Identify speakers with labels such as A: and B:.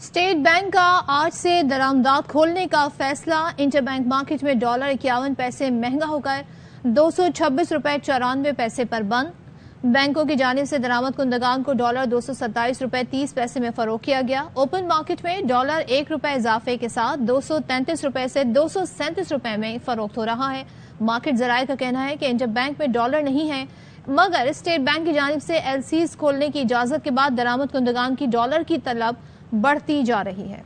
A: State bank का आज से दरामदाद खोलने का फैसला। इंटरबैंक मार्केट में डॉलर इक्यावन पैसे महँगा होकर दो सौ छब्बीस रुपए चौरानवे पैसे पर बंद। बैंकों की जानब से दरामद कुंदगान को डॉलर दो सौ सत्ताईस रुपए तीस पैसे में फरोख किया गया। ओपन मार्केट में डॉलर एक रुपए इजाफे के साथ दो सौ तैंतीस रुपए से दो सौ सैंतीस रुपए में फरोख्त हो रहा है। मार्केट जराये का कहना है कि इंटर बैंक में डॉलर नहीं है मगर स्टेट बैंक की जानब से एलसीज खोलने की इजाज़त के बाद दरामद कुंदगान की डॉलर की तलब बढ़ती जा रही है।